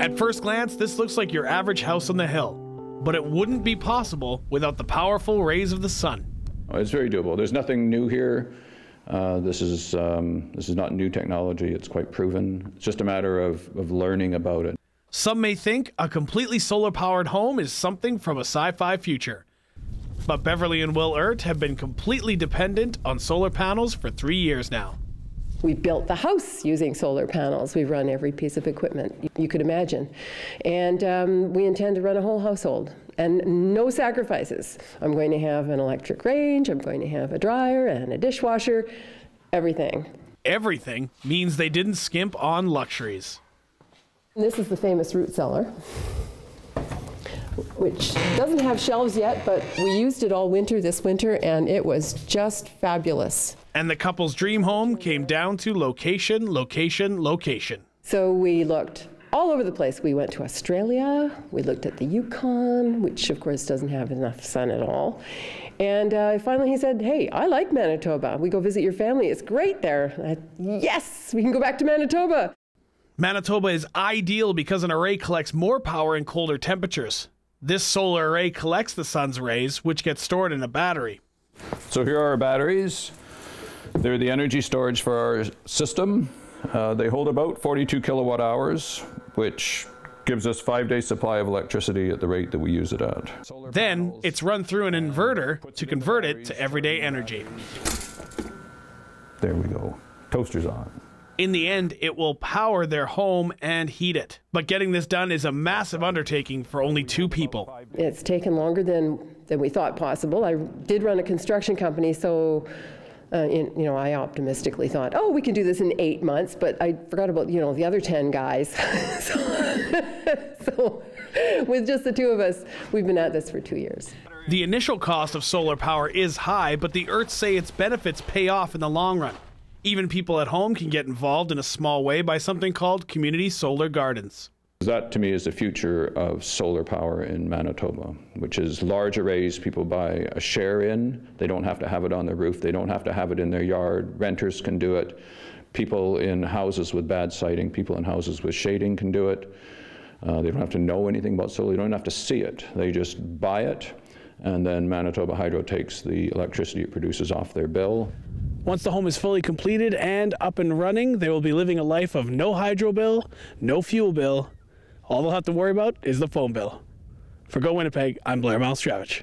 At first glance, this looks like your average house on the hill, but it wouldn't be possible without the powerful rays of the sun. It's very doable. There's nothing new here. Uh, this is um, this is not new technology. It's quite proven. It's just a matter of, of learning about it. Some may think a completely solar powered home is something from a sci fi future. But Beverly and Will Eert have been completely dependent on solar panels for three years now. We built the house using solar panels. We run every piece of equipment you could imagine. And um, we intend to run a whole household and no sacrifices. I'm going to have an electric range, I'm going to have a dryer and a dishwasher, everything. Everything means they didn't skimp on luxuries. This is the famous root cellar, which doesn't have shelves yet, but we used it all winter this winter and it was just fabulous. And the couple's dream home came down to location, location, location. So we looked all over the place. We went to Australia, we looked at the Yukon, which of course doesn't have enough sun at all. And uh, finally he said, Hey, I like Manitoba. We go visit your family. It's great there. Yes, we can go back to Manitoba. Manitoba is ideal because an array collects more power in colder temperatures. This solar array collects the sun's rays, which get stored in a battery. So here are our batteries. They're the energy storage for our system. Uh, they hold about 42 kilowatt hours, which gives us five days supply of electricity at the rate that we use it at. Then it's run through an inverter to convert it to everyday energy. There we go. Toaster's on. In the end, it will power their home and heat it. But getting this done is a massive undertaking for only two people. It's taken longer than, than we thought possible. I did run a construction company, so uh, in, you know, I optimistically thought, oh, we can do this in eight months, but I forgot about, you know, the other 10 guys. so, so with just the two of us, we've been at this for two years. The initial cost of solar power is high, but the Eerts say its benefits pay off in the long run. Even people at home can get involved in a small way by something called community solar gardens. That to me is the future of solar power in Manitoba, which is large arrays people buy a share in. They don't have to have it on their roof, they don't have to have it in their yard. Renters can do it. People in houses with bad siting, people in houses with shading can do it. Uh, they don't have to know anything about solar, they don't have to see it. They just buy it, and then Manitoba Hydro takes the electricity it produces off their bill. Once the home is fully completed and up and running, they will be living a life of no hydro bill, no fuel bill, all they'll have to worry about is the phone bill. For Go Winnipeg, I'm Blair Malstravich.